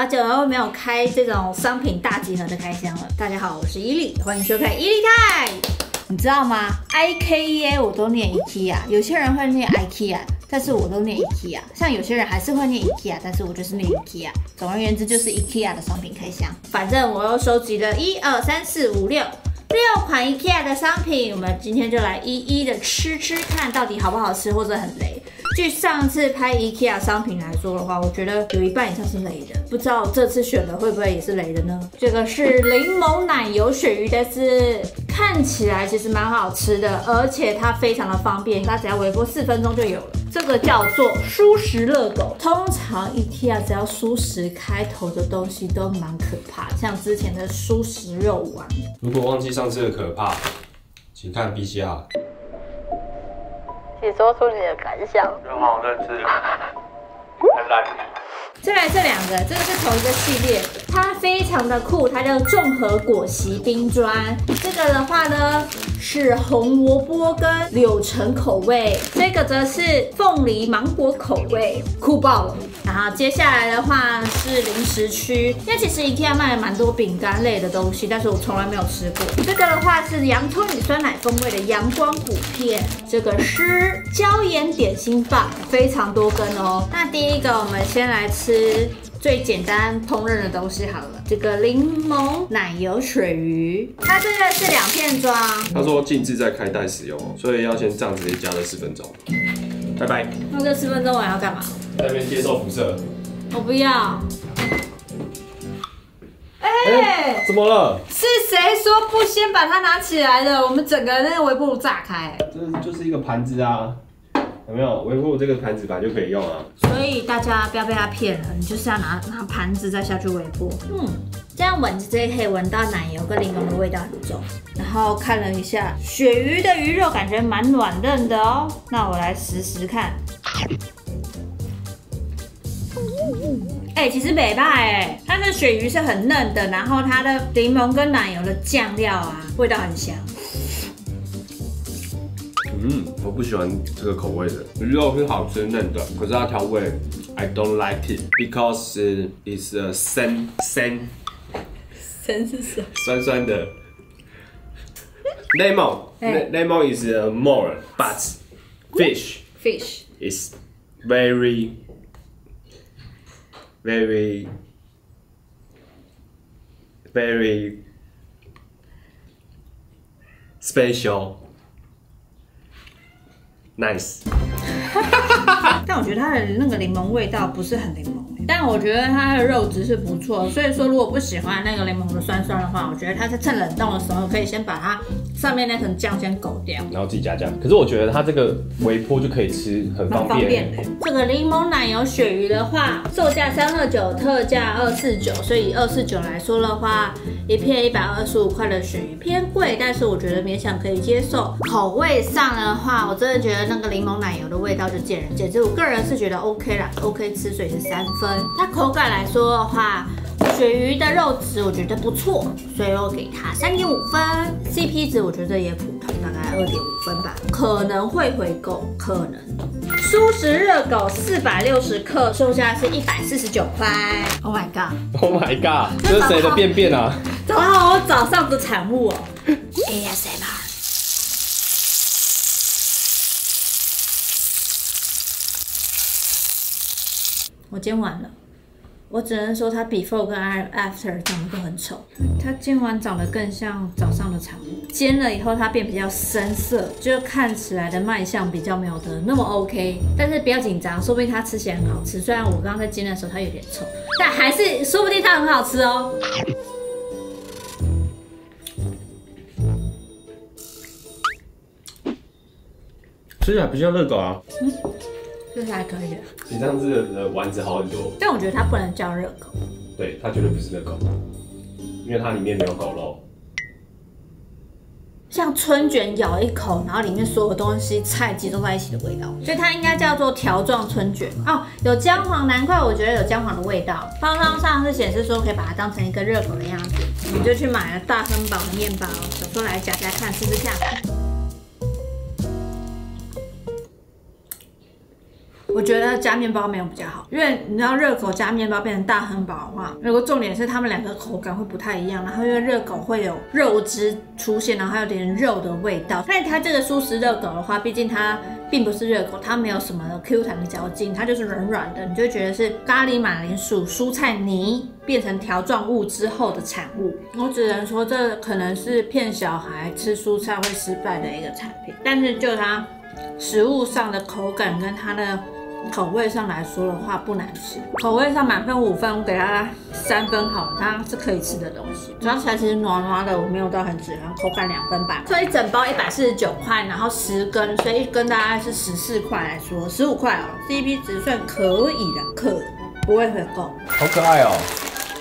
好久都没有开这种商品大集合的开箱了。大家好，我是伊利，欢迎收看伊利泰。你知道吗？I K E A 我都念 IKEA，有些人会念 IKEA，但是我都念 IKEA。像有些人还是会念 IKEA，但是我就是念 IKEA。总而言之，就是 IKEA 的商品开箱。反正我又收集了一二三四五六六款 IKEA 的商品，我们今天就来一一的吃吃看，到底好不好吃或者很雷。据上次拍 IKEA 商品来说的话，我觉得有一半以上是雷的，不知道这次选的会不会也是雷的呢？这个是柠檬奶油鳕鱼的丝，看起来其实蛮好吃的，而且它非常的方便，它只要微波四分钟就有了。这个叫做舒食热狗，通常 IKEA 只要舒食开头的东西都蛮可怕，像之前的舒食肉丸。如果忘记上次的可怕，请看 B C R。请说出你的感想。就好认识，很烂。再来这两个，这个是同一个系列，它非常的酷，它叫综合果昔冰砖。这个的话呢是红萝卜跟柳橙口味，这个则是凤梨芒果口味，酷爆了。然后接下来的话是零食区，因为其实 IKEA 卖了蛮多饼干类的东西，但是我从来没有吃过。这个的话是洋葱与酸奶风味的阳光谷片，这个是椒盐点心棒，非常多根哦。那第一个我们先来吃最简单烹饪的东西好了，这个柠檬奶油鳕鱼，它这个是两片装。他说禁止在开袋使用哦，所以要先这样子加了四分钟。拜拜，那这十分钟我要干嘛？在那边接受辐射。我不要。哎、怎么了？是谁说不先把它拿起来的？我们整个那个微波炉炸开，这就是一个盘子啊，有没有？微波这个盘子板就可以用啊。所以大家不要被他骗了，你就是要拿拿盘子再下去微波。嗯，这样闻直接可以闻到奶油跟柠檬的味道很重。然后看了一下鳕鱼的鱼肉，感觉蛮软嫩的哦。那我来试试看。哎、其实美吧哎，它的鳕鱼是很嫩的，然后它的柠檬跟奶油的酱料啊，味道很香。嗯，我不喜欢这个口味的，鱼肉是好吃嫩的，可是它调味，I don't like it because it's a 酸酸真是什么？酸酸的。Lemon, 哎 lemon is a more, but fish fish。 is very, very, very special, Nice. 但我觉得它的那个柠檬味道不是很柠檬欸，但我觉得它的肉质是不错，所以说如果不喜欢那个柠檬的酸酸的话，我觉得它在趁冷冻的时候可以先把它上面那层酱先勾掉，然后自己加酱。可是我觉得它这个微波就可以吃，很方便。方便的。这个柠檬奶油鳕鱼的话，售价三二九，特价二四九，所以二四九来说的话，一片一百二十五块的鳕鱼偏贵，但是我觉得勉强可以接受。口味上的话，我真的觉得那个柠檬奶油的味道就见仁见智，我个人是觉得 OK 啦，OK 吃，水是三分。那口感来说的话，鳕鱼的肉质我觉得不错，所以我给它三点五分。CP 值我觉得也普，大概二点五分吧，可能会回购，可能。舒食热狗四百六十克，售价是一百四十九块。Oh my god！Oh my god，这是谁的便便啊？找到我早上的产物哦。ASMR。我煎完了，我只能说它 before 跟 after 长得都很丑。它煎完长得更像早上的产物，煎了以后它变比较深色，就看起来的卖相比较没有的那么 OK。但是不要紧张，说不定它吃起来很好吃。虽然我刚刚在煎的时候它有点臭，但还是说不定它很好吃哦。吃起来不像热狗啊，这是还可以的，比上次的丸子好很多。但我觉得它不能叫热狗。对，它绝对不是热狗，因为它里面没有狗肉。像春卷咬一口，然后里面所有东西菜集中在一起的味道，所以它应该叫做条状春卷哦。有姜黄，难怪我觉得有姜黄的味道。包装上是显示说可以把它当成一个热狗的样子，你就去买了大亨堡的面包，想说来夹夹看，试试看。我觉得加面包没有比较好，因为你知道热狗加面包变成大汉堡的话，有个重点是它们两个口感会不太一样，然后因为热狗会有肉汁出现，然后还有点肉的味道。但它这个素食热狗的话，毕竟它并不是热狗，它没有什么 Q 弹的嚼劲，它就是软软的，你就觉得是咖喱马铃薯蔬菜泥变成条状物之后的产物。我只能说这可能是骗小孩吃蔬菜会失败的一个产品，但是就它食物上的口感跟它的。口味上来说的话不难吃，口味上满分五分，我给它三分好了，它是可以吃的东西。主要起来其实暖暖的，我没有到很喜欢，口感两分吧。所以整包一百四十九块，然后十根，所以一根大概是十四块来说，十五块哦，CP 值算可以的，可不会很够。好可爱哦！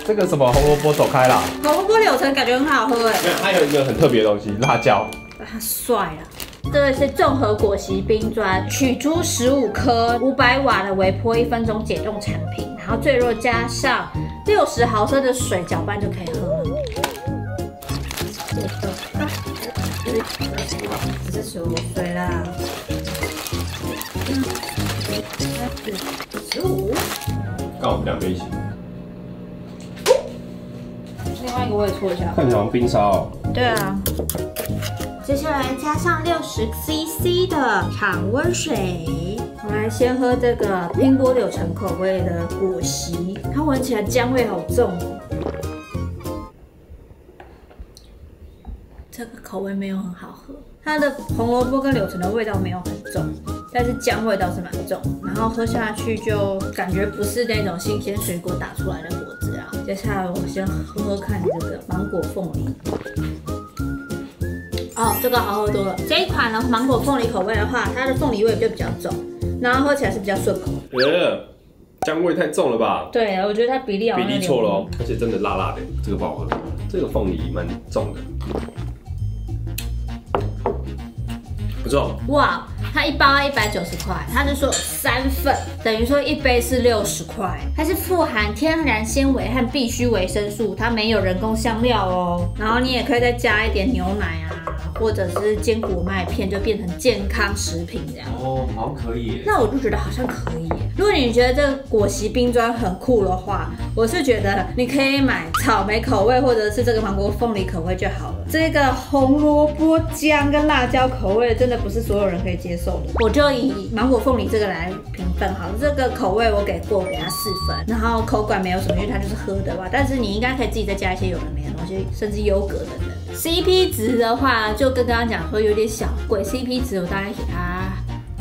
这个什么红萝卜走开啦！红萝卜柳橙感觉很好喝哎，没有，它有一个很特别的东西，辣椒。它帅了。这个是综合果昔冰砖，取出十五颗五百瓦的微波一分钟解冻产品，然后最弱加上六十毫升的水搅拌就可以喝了。这是十五岁啦，十五。刚好我们两边一起。另外一个我也搓一下。看起来像冰沙哦。对啊。接下来加上六十 CC 的常温水，我来先喝这个苹果柳橙口味的果昔，它闻起来姜味好重哦。这个口味没有很好喝，它的红萝卜跟柳橙的味道没有很重，但是姜味倒是蛮重，然后喝下去就感觉不是那种新鲜水果打出来的果汁啊。接下来我先喝喝看这个芒果凤梨。哦，这个好喝多了。这一款呢，芒果凤梨口味的话，它的凤梨味就比较重，然后喝起来是比较顺口。呃，姜味太重了吧？对，我觉得它比例比例错了哦，而且真的辣辣的，这个不好喝。这个凤梨蛮重的，不重。哇，它一包一百九十块，它是说三份，等于说一杯是六十块，它是富含天然纤维和必需维生素，它没有人工香料哦。然后你也可以再加一点牛奶啊。或者是坚果麦片，就变成健康食品这样哦，好可以。那我就觉得好像可以。如果你觉得这个果昔冰砖很酷的话，我是觉得你可以买草莓口味，或者是这个芒果凤梨口味就好了。这个红萝卜姜跟辣椒口味真的不是所有人可以接受的。我就以芒果凤梨这个来评分好了，这个口味我给过，给它四分。然后口感没有什么，因为它就是喝的吧。但是你应该可以自己再加一些有的没的东西，甚至优格等等。CP 值的话，就跟刚刚讲说有点小贵，CP 值我大概给它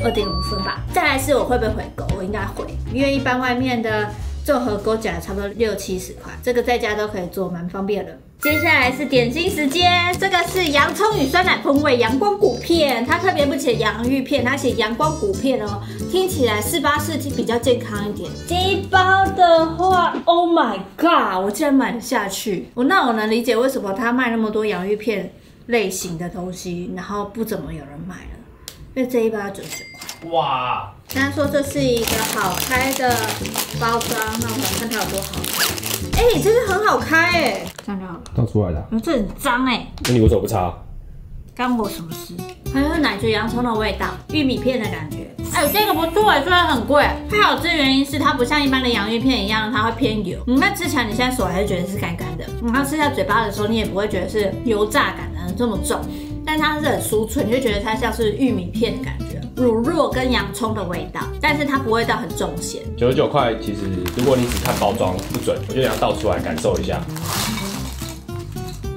二点五分吧。再来是我会不会回购，我应该会，因为一般外面的综合购价差不多六七十块，这个在家都可以做，蛮方便的。接下来是点心时间，这个是洋葱与酸奶风味阳光谷片，它特别不写洋芋片，它写阳光谷片哦，听起来四八四比较健康一点。这一包的话，Oh my god，我竟然买得下去，我那我能理解为什么他卖那么多洋芋片类型的东西，然后不怎么有人买了，因为这一包要九十九块。哇，他说这是一个好开的包装，那我们看它有多好。哎，真的很好开哎，这样就好。倒出来的。这很脏哎。那你为什么不擦？干我什么事？还有奶嘴洋葱的味道，玉米片的感觉。哎，这个不错哎，虽然很贵，它好吃的原因是它不像一般的洋芋片一样，它会偏油。你那吃起来，你现在手还是觉得是干干的。然后吃下嘴巴的时候，你也不会觉得是油炸感的这么重，但它是很酥脆，你就觉得它像是玉米片的感觉。乳酪跟洋葱的味道，但是它不会到很重咸。九十九块，其实如果你只看包装不准，我就想倒出来感受一下。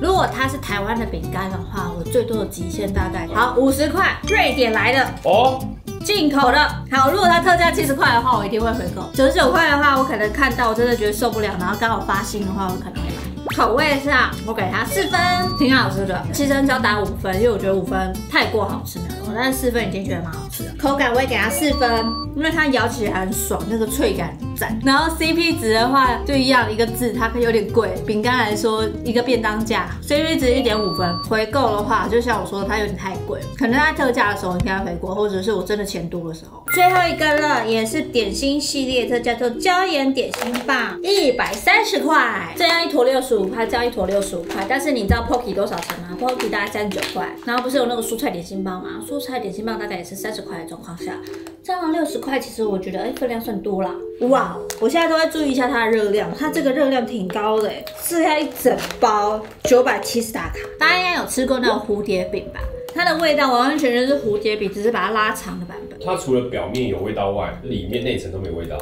如果它是台湾的饼干的话，我最多的极限大概好五十块，瑞典来的哦，进口的。好，如果它特价七十块的话，我一定会回购。九十九块的话，我可能看到我真的觉得受不了，然后刚好发新的话，我可能会买。口味上，我给它四分，挺好吃的。其实只要打五分，因为我觉得五分太过好吃了。但是四分已经觉得蛮好吃的。口感我也给它四分，因为它咬起来很爽，那个脆感赞。然后 CP 值的话就一样，一个字它可以有点贵，饼干来说一个便当价，CP 值一点五分。回购的话，就像我说，它有点太贵，可能在特价的时候你可以回购，或者是我真的钱多的时候。最后一个了，也是点心系列，这叫做椒盐点心棒，一百三十块，这样一坨六十五块，这样一坨六十五块。但是你知道 Pocky 多少钱吗？Pocky 大概三十九块，然后不是有那个蔬菜点心包吗？蔬菜点心包大概也是三十块的状况下，这样六十块，其实我觉得哎分量算多啦。哇，我现在都在注意一下它的热量，它这个热量挺高的，吃下一整包九百七十大卡。大家应该有吃过那种蝴蝶饼吧？它的味道完完全全是蝴蝶饼，只是把它拉长的版本。它除了表面有味道外，里面内层都没味道。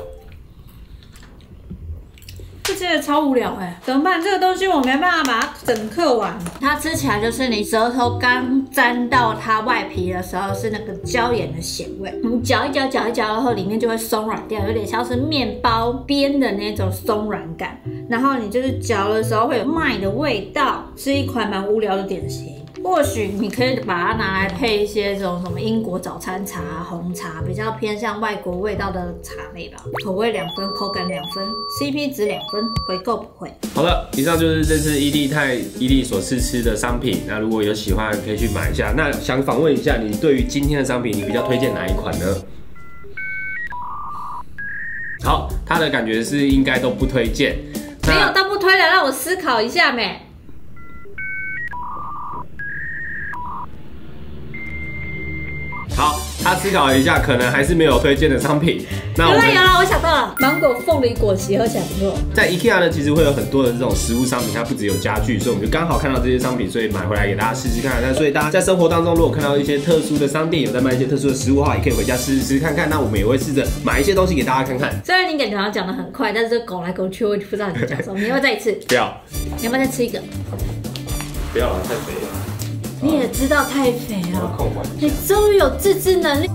这真的超无聊哎，怎么办？这个东西我没办法把它整刻完。它吃起来就是你舌头刚沾到它外皮的时候，是那个椒盐的咸味。你嚼一嚼，嚼一嚼，然后里面就会松软掉，有点像是面包边的那种松软感。然后你就是嚼的时候会有麦的味道，是一款蛮无聊的点心。或许你可以把它拿来配一些这种什么英国早餐茶、红茶，比较偏向外国味道的茶类吧。口味两分，口感两分，CP 值两分，回购不会。好了，以上就是这次伊利泰伊利所试吃的商品。那如果有喜欢，可以去买一下。那想访问一下你，对于今天的商品，你比较推荐哪一款呢？好，他的感觉是应该都不推荐。没有都不推了，让我思考一下没。他思考了一下，可能还是没有推荐的商品。那有了有了，我想到了，芒果凤梨果昔，喝起来不错。在 IKEA 呢，其实会有很多的这种食物商品，它不只有家具，所以我们就刚好看到这些商品，所以买回来给大家试试看。那所以大家在生活当中，如果看到一些特殊的商店有在卖一些特殊的食物的话，也可以回家试试看看。那我们也会试着买一些东西给大家看看。虽然你感觉好像讲的很快，但是这狗来狗去，我就不知道你在讲什么。你要不要再一次？不要。你要不要再吃一个？不要了，太肥了。你也知道太肥了，你终于有自制能力。